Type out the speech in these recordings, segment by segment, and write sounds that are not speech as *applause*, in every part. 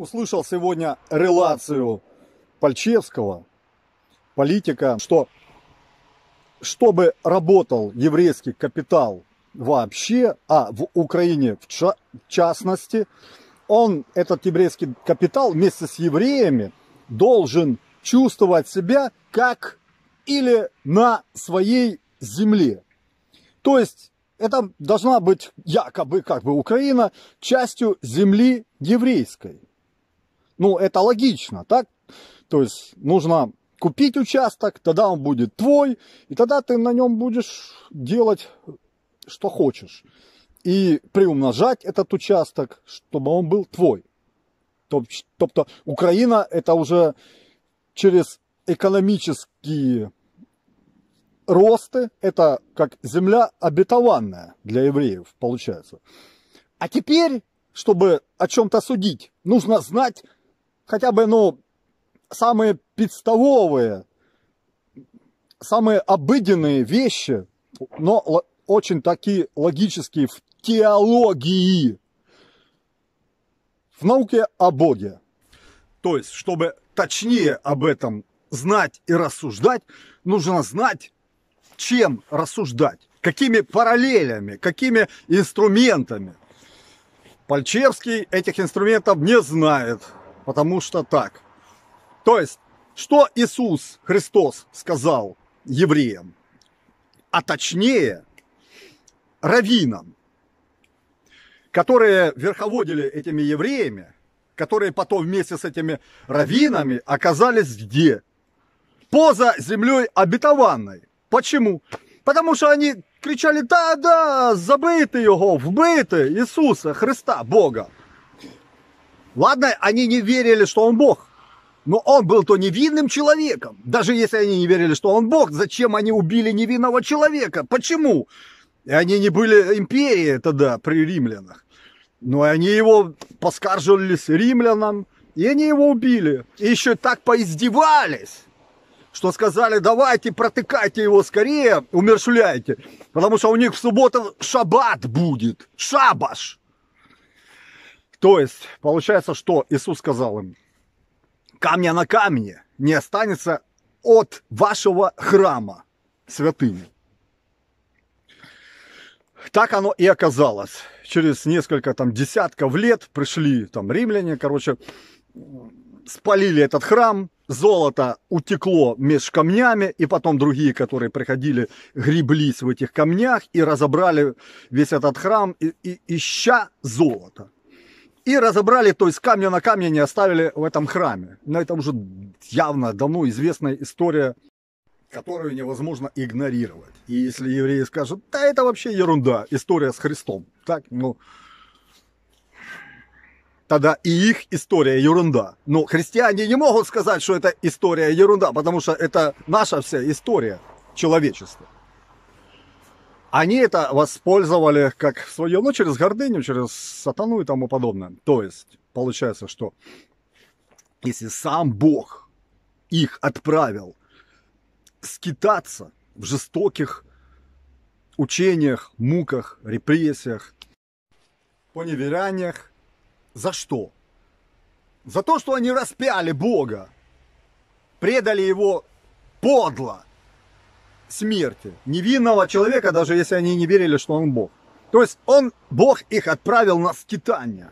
услышал сегодня релацию Пальчевского, политика, что чтобы работал еврейский капитал вообще, а в Украине в ча- частности, он, этот еврейский капитал вместе с евреями должен чувствовать себя как или на своей земле. То есть это должна быть якобы как бы Украина частью земли еврейской. Ну, это логично, так? То есть нужно купить участок, тогда он будет твой, и тогда ты на нем будешь делать, что хочешь. И приумножать этот участок, чтобы он был твой. Тобто Украина это уже через экономические росты, это как земля обетованная для евреев, получается. А теперь, чтобы о чем-то судить, нужно знать хотя бы, ну, самые подставовые, самые обыденные вещи, но очень такие логические в теологии, в науке о Боге. То есть, чтобы точнее об этом знать и рассуждать, нужно знать, чем рассуждать, какими параллелями, какими инструментами. Пальчевский этих инструментов не знает, потому что так. То есть, что Иисус Христос сказал евреям, а точнее раввинам, которые верховодили этими евреями, которые потом вместе с этими раввинами оказались где? Поза землей обетованной. Почему? Потому что они кричали, да, да, забити его, вбити Иисуса, Христа, Бога. Ладно, они не верили, что он Бог. Но он был то невинным человеком. Даже если они не верили, что он Бог, зачем они убили невинного человека? Почему? И они не были империей тогда при римлянах. Но они его поскаржились римлянам, и они его убили. И еще так поиздевались, что сказали, давайте протыкайте его скорее, умершляйте. Потому что у них в субботу шаббат будет, шабаш. То есть, получается, что Иисус сказал им, камня на камне не останется от вашего храма святыни. Так оно и оказалось. Через несколько там десятков лет пришли там римляне, короче, спалили этот храм, золото утекло между камнями, и потом другие, которые приходили, греблись в этих камнях и разобрали весь этот храм, и, и, ища золото. И разобрали, то есть камня на камне не оставили в этом храме. Но это уже явно давно известная история, которую невозможно игнорировать. И если евреи скажут, да это вообще ерунда, история с Христом, так, ну, тогда и их история ерунда. Но христиане не могут сказать, что это история ерунда, потому что это наша вся история человечества. Они это воспользовали как свое, ну, через гордыню, через сатану и тому подобное. То есть, получается, что если сам Бог их отправил скитаться в жестоких учениях, муках, репрессиях, поневеряниях, за что? За то, что они распяли Бога, предали его подло, смерти невинного человека, даже если они не верили, что он Бог. То есть он, Бог их отправил на скитание.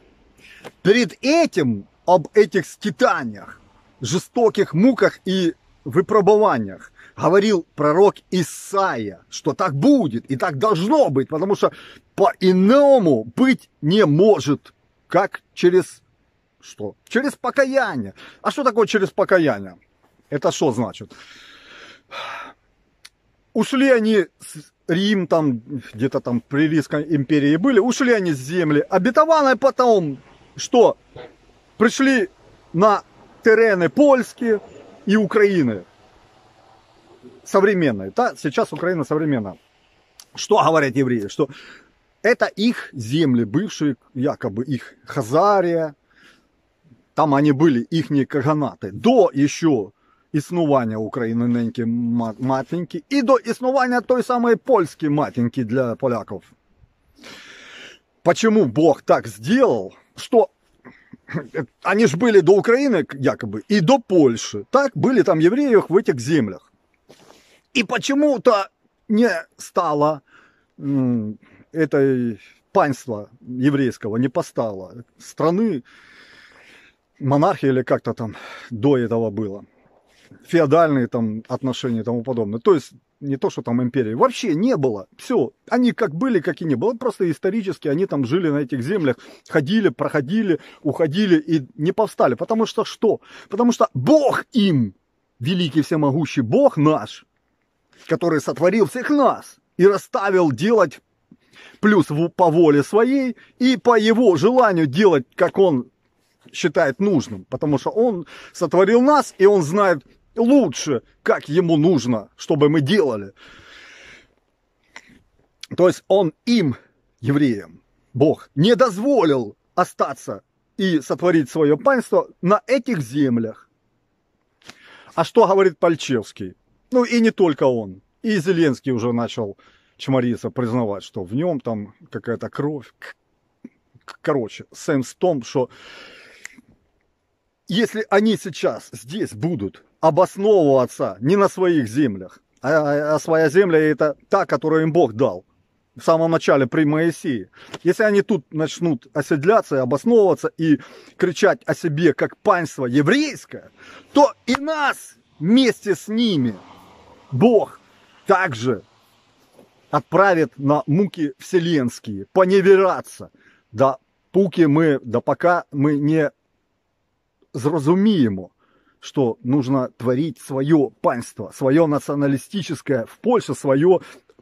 Перед этим об этих скитаниях, жестоких муках и выпробованиях говорил пророк Исаия, что так будет и так должно быть, потому что по-иному быть не может, как через что? Через покаяние. А что такое через покаяние? Это что значит? Ушли они с Рим, там, где-то там при Римской империи были, ушли они с земли. Обетованной потом, что? Пришли на терены польские и Украины. Современные. Да? Сейчас Украина современная. Что говорят евреи? Что это их земли, бывшие якобы их Хазария, там они были, их каганаты. До еще існування України неньки матінки і до існування той самої польської матінки для поляков. Почему Бог так сделал, что *clears throat* они же были до Украины, якобы, и до Польши. Так, были там евреи в этих землях. И почему-то не стало этой панства еврейского, не постало. Страны, монархия или как-то там до этого было. Феодальные там отношения и тому подобное. То есть не то, что там империи, вообще не было. Все, они как были, как и не было. Просто исторически они там жили на этих землях, ходили, проходили, уходили и не повстали. Потому что что? Потому что Бог им, великий всемогущий Бог наш, который сотворил всех нас и расставил делать плюс по воле своей и по его желанию делать, как он считает нужным. Потому что он сотворил нас, и он знает, лучше, как ему нужно, чтобы мы делали. То есть он им, евреям, Бог, не дозволил остаться и сотворить свое панство на этих землях. А что говорит Пальчевский? Ну и не только он. И Зеленский уже начал чмориться, признавать, что в нем там какая-то кровь. Короче, сенс в том, что если они сейчас здесь будут обосновываться не на своих землях, а, а своя земля это та, которую им Бог дал в самом начале при Моисее. Если они тут начнут оседляться обосновываться и кричать о себе как панство еврейское, то и нас вместе с ними Бог также отправит на муки вселенские, поневераться. Да пуки мы, да пока мы не зрозуміємо, что нужно творить свое панство, свое националистическое, в Польше свое,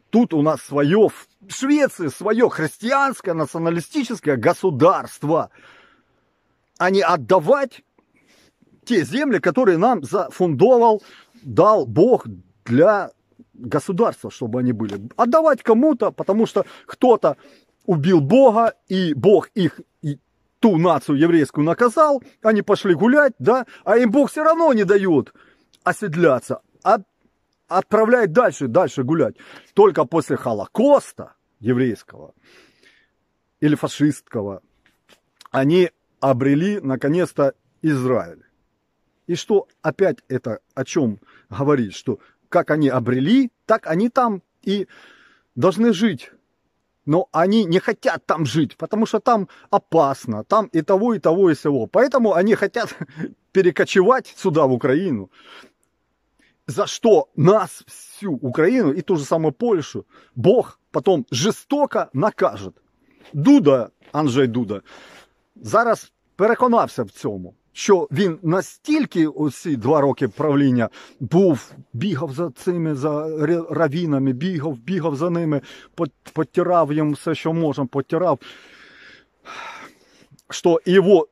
тут у нас свое, в Швеции свое христианское националистическое государство, а не отдавать те земли, которые нам зафундовал, дал Бог для государства, чтобы они были. Отдавать кому-то, потому что кто-то убил Бога, и Бог их ту нацию еврейскую наказал, они пошли гулять, да, а им Бог все равно не дает оседляться, а отправляет дальше, дальше гулять. Только после Холокоста еврейского или фашистского они обрели наконец-то Израиль. И что опять это о чем говорит, что как они обрели, так они там и должны жить но они не хотят там жить, потому что там опасно, там и того, и того, и всего. Поэтому они хотят *laughs* перекочевать сюда, в Украину. За что нас, всю Украину и ту же самую Польшу, Бог потом жестоко накажет. Дуда, Анджей Дуда, зараз переконався в цьому що він настільки оці два роки правління був, бігав за цими за равінами, бігав, бігав за ними, потирав їм все, що можна, потирав, що його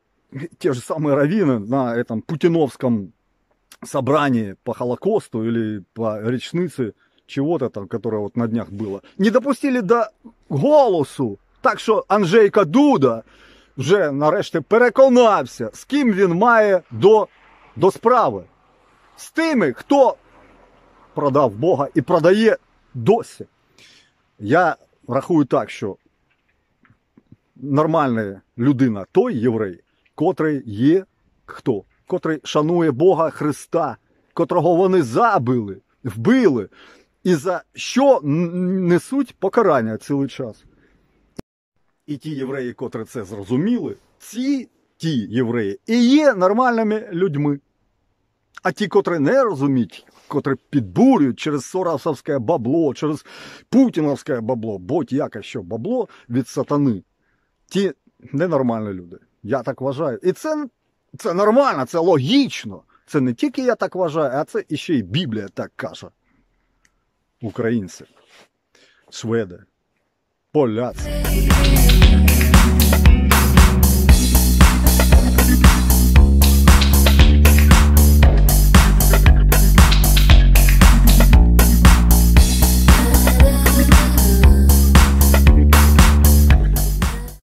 те же самые раввины на этом путиновском собрании по Холокосту или по речнице чего-то там, которое вот на днях было, не допустили до голосу. Так що Анжейка Дуда вже нарешті переконався, з ким він має до, до справи. З тими, хто продав Бога і продає досі. Я рахую так, що нормальна людина той єврей, котрий є хто? Котрий шанує Бога Христа, котрого вони забили, вбили, і за що несуть покарання цілий час. І ті євреї, котрі це зрозуміли, ці ті євреї і є нормальними людьми. А ті, котрі не розуміють, котрі підбурюють через Соросовське бабло, через Путіновське бабло, будь яке що бабло від сатани, ті ненормальні люди. Я так вважаю. І це це нормально, це логічно. Це не тільки я так вважаю, а це іще й Біблія так каже. Українці, шведи, поляці.